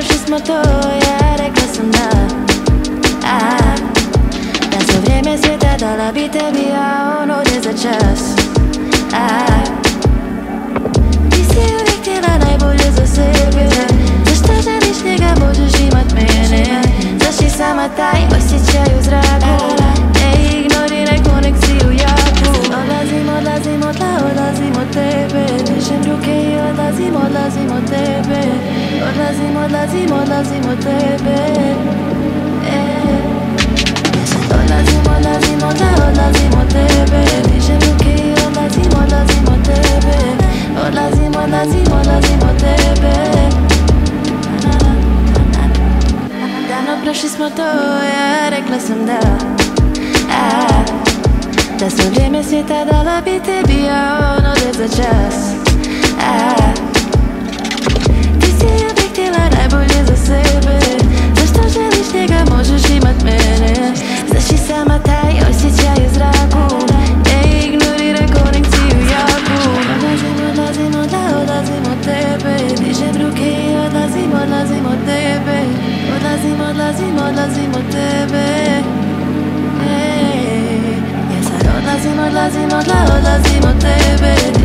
smo to, ja rekla sam da. A, Da sve vrijeme svijeta dala bi tebi, a on ode za čas. A, Ti si uvijek htjela najbolje za sebe. Zašto želiš njega, možeš imat mene? Zašto sama taj osjećaj u zraku. Ne ignoriraj konekciju jaku. Odlazim, odlazim, odla, odlazim od tebe. Dižem ruke i odlazim, odlazim od tebe lazimo, lazimo, lazimo tebe O lazimo, lazimo te, o lazimo tebe Dice Michi, o lazimo, lazimo tebe O lazimo, lazimo, lazimo tebe Davno prošli smo to, ja rekla sam da a, Da. Sam vrijeme svijeta dala bi te bio ono za čas עוד לזים עוד דבה עוד לזים עוד לזים עוד לזים עוד דבה Yes, I don't lazim, עוד לזים עוד לעוד לזים עוד דבה